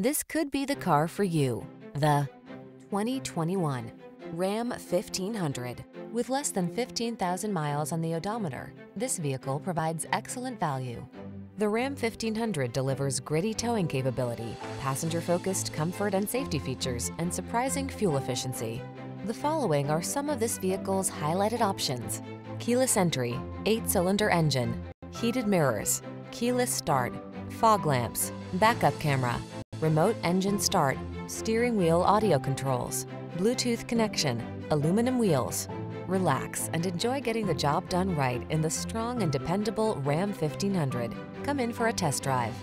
This could be the car for you. The 2021 Ram 1500. With less than 15,000 miles on the odometer, this vehicle provides excellent value. The Ram 1500 delivers gritty towing capability, passenger-focused comfort and safety features, and surprising fuel efficiency. The following are some of this vehicle's highlighted options. Keyless entry, eight-cylinder engine, heated mirrors, keyless start, fog lamps, backup camera, remote engine start, steering wheel audio controls, Bluetooth connection, aluminum wheels. Relax and enjoy getting the job done right in the strong and dependable Ram 1500. Come in for a test drive.